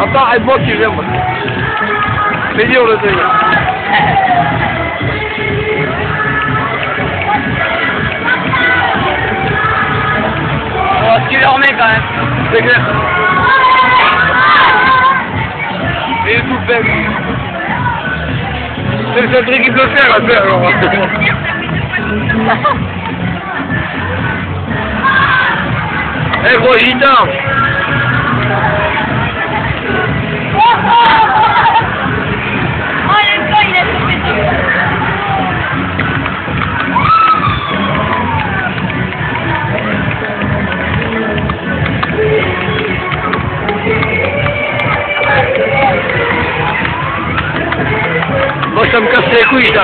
Attends, aide-moi qui vient, moi. C'est dur le deuil. Oh, tu le remets quand même. C'est clair. Il est tout faible. C'est le seul truc qu'il peut faire, la alors. Eh, gros gitan seguitala